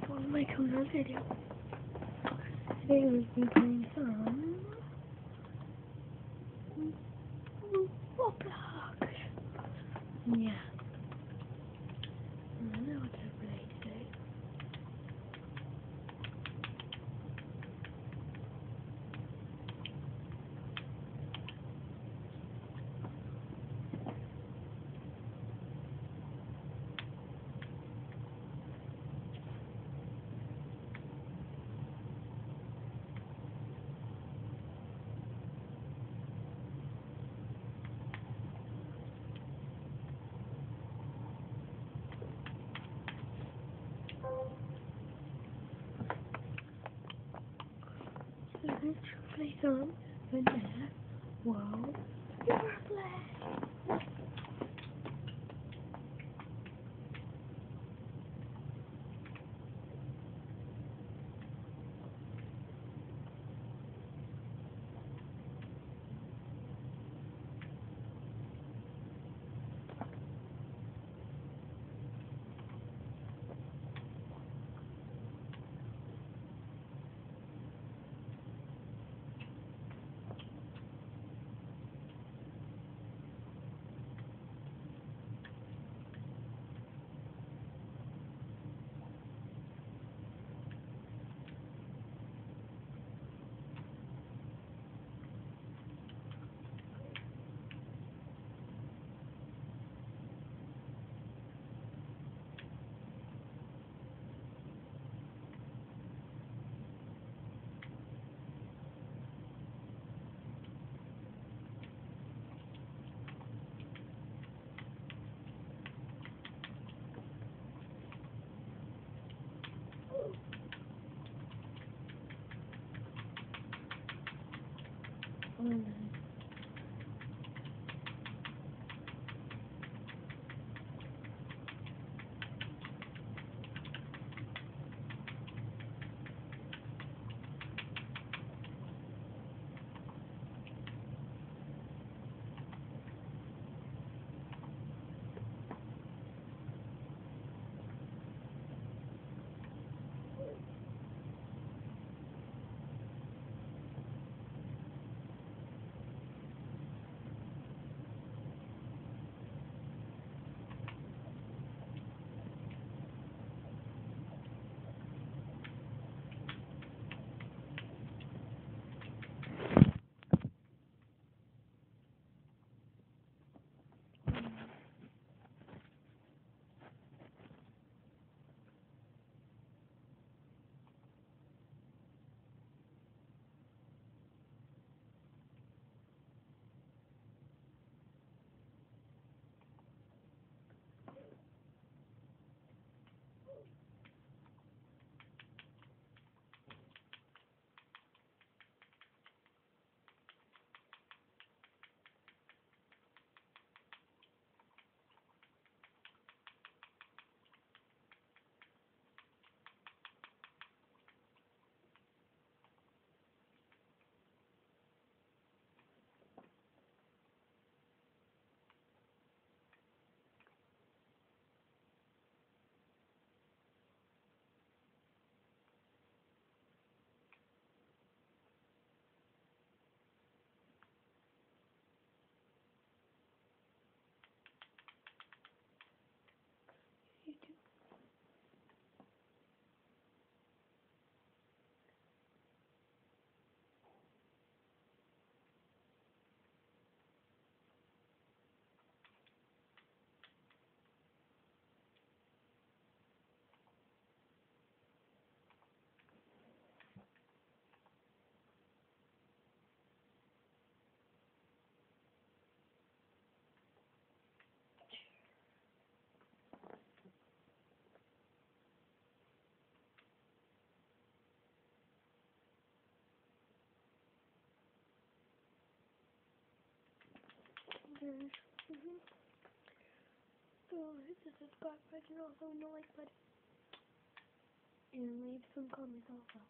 guys want to make another video. Today we've been playing some Roblox. Yeah. Let's play some Vanilla World Mm. There's, mhm. So hit the subscribe button, also the like button, and leave some comments also.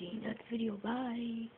See you next video. Bye.